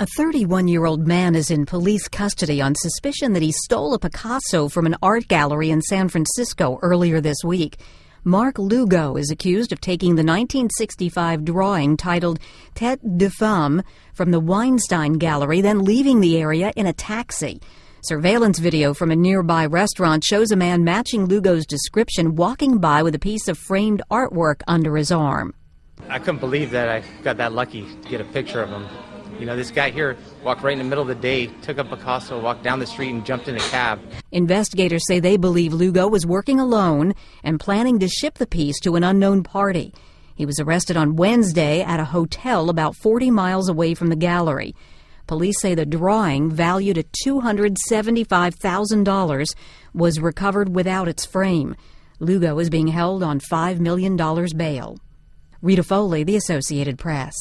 A 31 year old man is in police custody on suspicion that he stole a Picasso from an art gallery in San Francisco earlier this week. Mark Lugo is accused of taking the 1965 drawing titled Tête de Femme from the Weinstein Gallery, then leaving the area in a taxi. Surveillance video from a nearby restaurant shows a man matching Lugo's description walking by with a piece of framed artwork under his arm. I couldn't believe that I got that lucky to get a picture of him. You know, this guy here walked right in the middle of the day, took a Picasso, walked down the street, and jumped in a cab. Investigators say they believe Lugo was working alone and planning to ship the piece to an unknown party. He was arrested on Wednesday at a hotel about 40 miles away from the gallery. Police say the drawing, valued at $275,000, was recovered without its frame. Lugo is being held on $5 million bail. Rita Foley, The Associated Press.